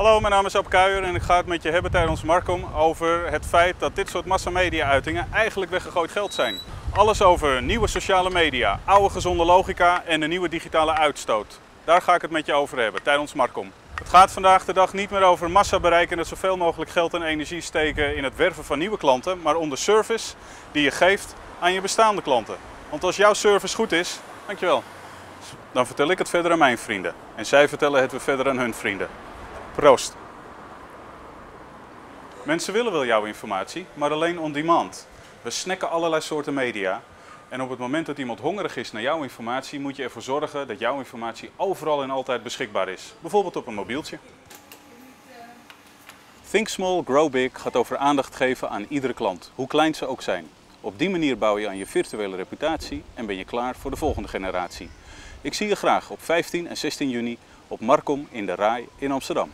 Hallo, mijn naam is Ab Kuijer en ik ga het met je hebben tijdens Markom over het feit dat dit soort massamedia-uitingen eigenlijk weggegooid geld zijn. Alles over nieuwe sociale media, oude gezonde logica en de nieuwe digitale uitstoot. Daar ga ik het met je over hebben tijdens Markom. Het gaat vandaag de dag niet meer over massa bereiken en zoveel mogelijk geld en energie steken in het werven van nieuwe klanten, maar om de service die je geeft aan je bestaande klanten. Want als jouw service goed is, dankjewel, dan vertel ik het verder aan mijn vrienden. En zij vertellen het weer verder aan hun vrienden. Proost. Mensen willen wel jouw informatie, maar alleen on demand. We snacken allerlei soorten media. En op het moment dat iemand hongerig is naar jouw informatie, moet je ervoor zorgen dat jouw informatie overal en altijd beschikbaar is. Bijvoorbeeld op een mobieltje. Think Small, Grow Big gaat over aandacht geven aan iedere klant, hoe klein ze ook zijn. Op die manier bouw je aan je virtuele reputatie en ben je klaar voor de volgende generatie. Ik zie je graag op 15 en 16 juni op Markom in de Rai in Amsterdam.